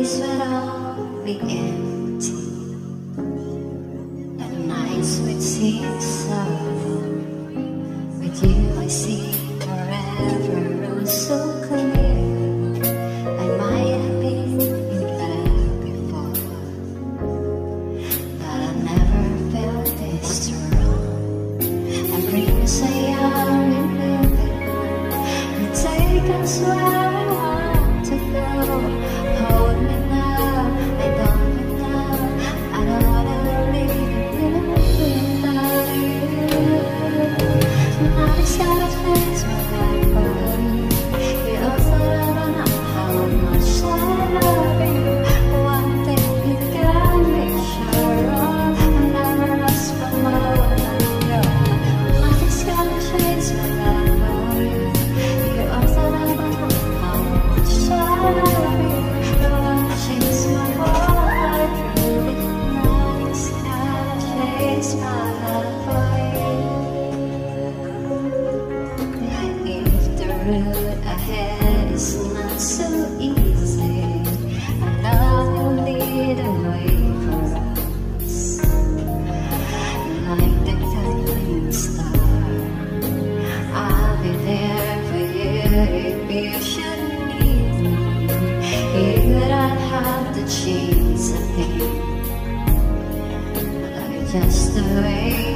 days would all be empty And nights would seem sorrowful With you I see forever oh so clear. I might have been in love before But I never felt this strong. And dreams I are in living And take us where road ahead is not so easy. I love will lead the way for us. Like the guiding star, I'll be there for you if you should need me. You don't have to chase a thing. Just the way.